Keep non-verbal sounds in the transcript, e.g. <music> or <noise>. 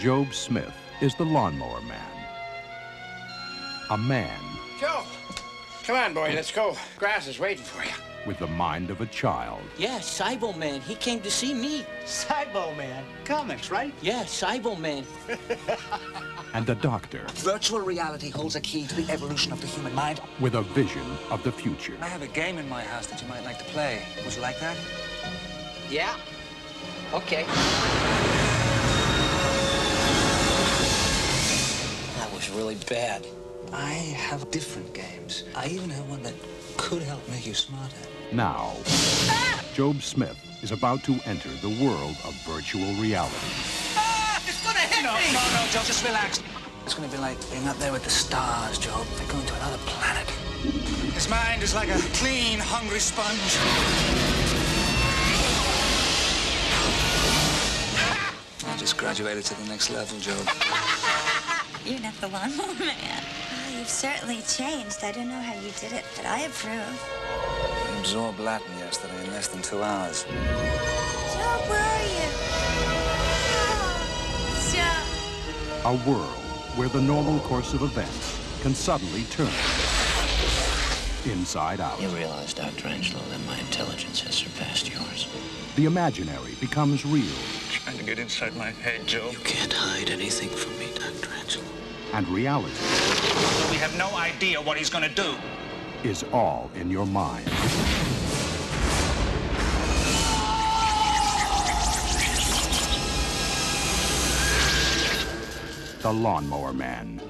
Jobe Smith is the lawnmower man. A man Jobe, come on, boy, let's go. Grass is waiting for you. with the mind of a child. Yeah, Cybo Man. He came to see me. Cybo Man. Comics, right? Yeah, Cybo Man. <laughs> And a doctor Virtual reality holds a key to the evolution of the human mind. with a vision of the future. I have a game in my house that you might like to play. Would you like that? Yeah. Okay. Bad. I have different games. I even have one that could help make you smarter. Now, Jobe Smith is about to enter the world of virtual reality. Ah! It's gonna hit no, no, no, Jobe, just relax. It's gonna be like being up there with the stars, Jobe. Like going to another planet. His mind is like a clean, hungry sponge. I just graduated to the next level, Joe. <laughs> You're not the lawnmower <laughs> man. Oh, you've certainly changed. I don't know how you did it, but I approve. I absorbed Latin yesterday in less than two hours. Jobe, where are you? Ah, oh, Jobe. A world where the normal course of events can suddenly turn inside out. You realize, Dr. Angelo, that my intelligence has surpassed yours. The imaginary becomes real, Trying to get inside my head, Joe. You can't hide anything from me, Dr. And reality We have no idea what he's gonna do. is all in your mind. The Lawnmower Man.